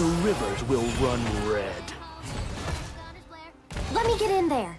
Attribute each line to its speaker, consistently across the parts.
Speaker 1: the rivers will run red.
Speaker 2: Let me get in there.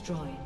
Speaker 3: destroyed.